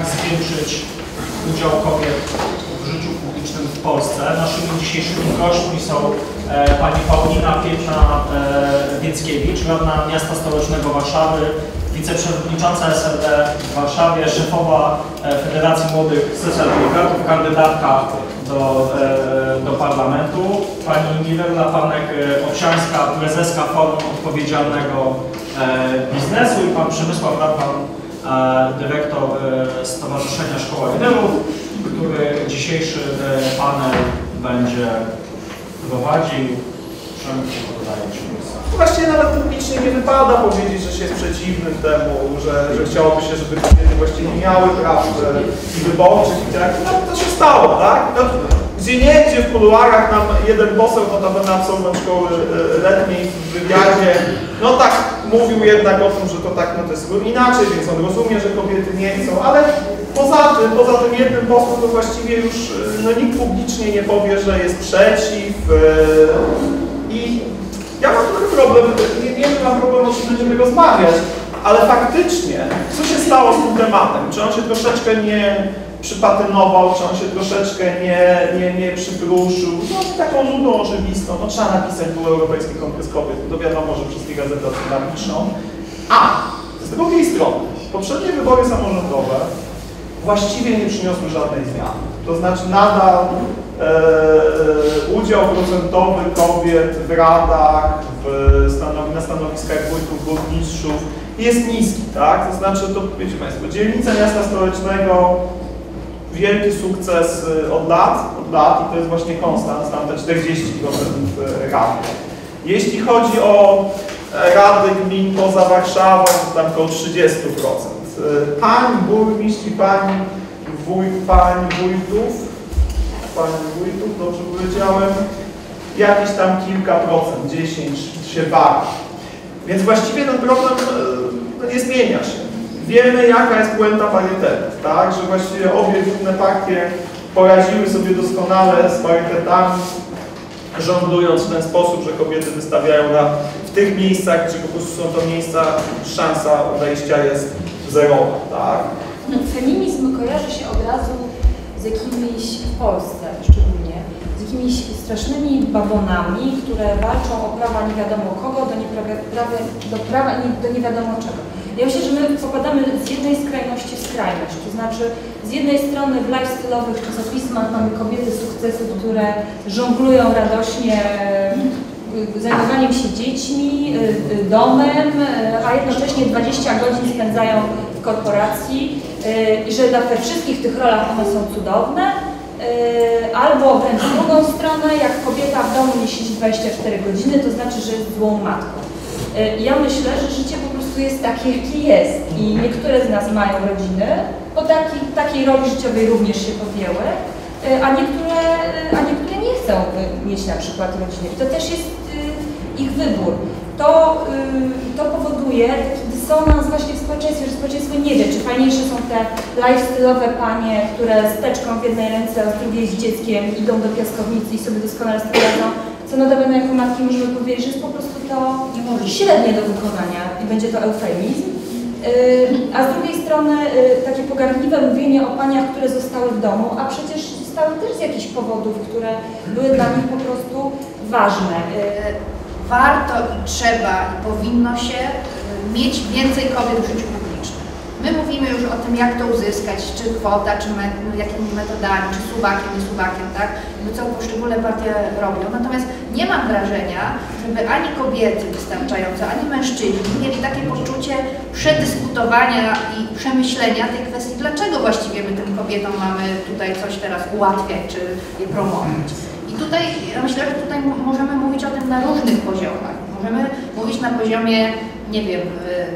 jak zwiększyć udział kobiet w życiu publicznym w Polsce. Naszymi dzisiejszymi gośćmi są e, pani Paulina Piękna e, Wieckiewicz, radna miasta stołecznego Warszawy, wiceprzewodnicząca SLD w Warszawie, szefowa e, Federacji Młodych Socjaldemokratów, kandydatka do, e, do parlamentu, pani Mirella Panek-Owsiańska, prezeska Forum Odpowiedzialnego e, Biznesu i pan Przemysław Radwan, dyrektor e, Stowarzyszenia Szkoła Liderów, który dzisiejszy e, panel będzie prowadził. Właściwie nawet publicznie nie wypada powiedzieć, że się jest przeciwnym temu, że, że chciałoby się, żeby kobiety właściwie miały pracę i wyborczych i tak. No to się stało, tak? No, gdzie nie, gdzie w kuluarach nam jeden poseł, notabene absolwent szkoły e, letniej w wywiadzie, no tak mówił jednak o tym, że to tak, no to jest inaczej, więc on rozumie, że kobiety nie chcą, ale poza tym, poza tym jednym posłem to właściwie już e, no, nikt publicznie nie powie, że jest przeciw e, i ja mam trochę problem, nie, nie mam problemu, czy będziemy rozmawiać, ale faktycznie, co się stało z tym tematem? Czy on się troszeczkę nie przypatynował, czy on się troszeczkę nie, nie, nie przybruszył? No taką nudą oczywistą, no trzeba napisać był Europejski Kongres Kobiet, to wiadomo, że wszystkie gazety o tym napiszą. A z drugiej strony, poprzednie wybory samorządowe właściwie nie przyniosły żadnej zmiany. To znaczy nadal e, udział procentowy kobiet w radach, w na stanowiskach wójtów, burmistrzów jest niski, tak? To znaczy, to wiecie Państwo, dzielnica miasta stołecznego, wielki sukces y, od lat, od lat i to jest właśnie konstans, tam te 40% rad. Jeśli chodzi o e, rady gmin poza Warszawą, to tam około 30%. Y, Pani burmistrz i pani wójt, pani wójtów, pani wójtów, dobrze powiedziałem, jakieś tam kilka procent, 10 się wali. Więc właściwie ten problem no, nie zmienia się. Wiemy, jaka jest puenta parytetów, tak? Że właściwie obie główne partie poradziły sobie doskonale z parytetami, żonglując w ten sposób, że kobiety wystawiają na, w tych miejscach, gdzie po prostu są to miejsca, szansa wejścia jest zerowa, tak? No, feminizm kojarzy się od razu z jakimiś, w Polsce szczególnie, z jakimiś strasznymi babonami, które walczą o prawa nie wiadomo kogo, do, nieprawa, do prawa nie, do nie wiadomo czego. Ja myślę, że my popadamy z jednej skrajności w skrajność, to znaczy z jednej strony w lifestyle'owych czasopismach mamy kobiety sukcesu, które żonglują radośnie y, zajmowaniem się dziećmi, y, domem, a jednocześnie 20 godzin spędzają w korporacji i że we wszystkich tych rolach one są cudowne, albo wręcz drugą stronę, jak kobieta w domu nie siedzi 24 godziny, to znaczy, że jest złą matką. Ja myślę, że życie po prostu jest takie, jakie jest i niektóre z nas mają rodziny, bo taki, takiej roli życiowej również się podjęły, a niektóre, a niektóre nie chcą mieć na przykład rodziny. To też jest ich wybór. To, to powoduje taki dysonans właśnie w społeczeństwie, że społeczeństwo nie wie, czy fajniejsze są te lifestyle'owe panie, które z teczką w jednej ręce, a z drugiej z dzieckiem idą do piaskownicy i sobie doskonale radzą, co notabene jako matki możemy powiedzieć, że jest po prostu to średnie do wykonania i będzie to eufemizm. Yy, a z drugiej strony yy, takie pogardliwe mówienie o paniach, które zostały w domu, a przecież zostały też z jakichś powodów, które były dla nich po prostu ważne. Yy, warto i trzeba i powinno się mieć więcej kobiet w życiu publicznym. My mówimy już o tym, jak to uzyskać, czy kwota, czy me, jakimi metodami, czy suwakiem, nie suwakiem, tak? Jakby co poszczególne partie robią. Natomiast nie mam wrażenia, żeby ani kobiety wystarczająco, ani mężczyźni mieli takie poczucie przedyskutowania i przemyślenia tej kwestii, dlaczego właściwie my tym kobietom mamy tutaj coś teraz ułatwiać, czy je promować. I tutaj, ja myślę, że tutaj możemy mówić o tym na różnych poziomach. Możemy mówić na poziomie, nie wiem,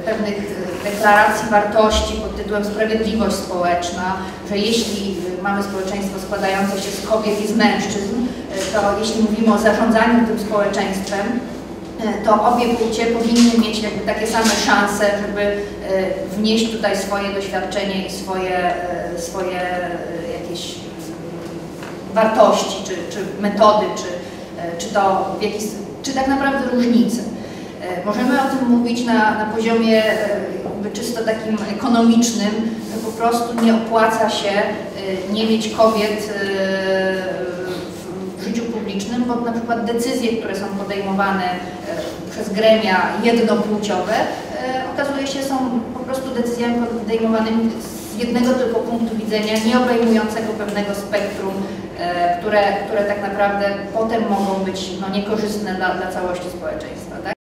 pewnych deklaracji wartości pod tytułem sprawiedliwość społeczna, że jeśli mamy społeczeństwo składające się z kobiet i z mężczyzn, to jeśli mówimy o zarządzaniu tym społeczeństwem, to obie płcie powinny mieć jakby takie same szanse, żeby wnieść tutaj swoje doświadczenie i swoje, swoje jakieś wartości, czy, czy metody, czy, czy to w jakiś, czy tak naprawdę różnice. Możemy o tym mówić na, na poziomie jakby czysto takim ekonomicznym, po prostu nie opłaca się y, nie mieć kobiet w- życiu publicznym, bo na przykład decyzje, które są podejmowane przez gremia jednopłciowe, okazuje się są po prostu decyzjami podejmowanymi z jednego tylko punktu widzenia, nie obejmującego pewnego spektrum, e, które, które tak naprawdę potem mogą być no, niekorzystne dla, dla całości społeczeństwa. Tak?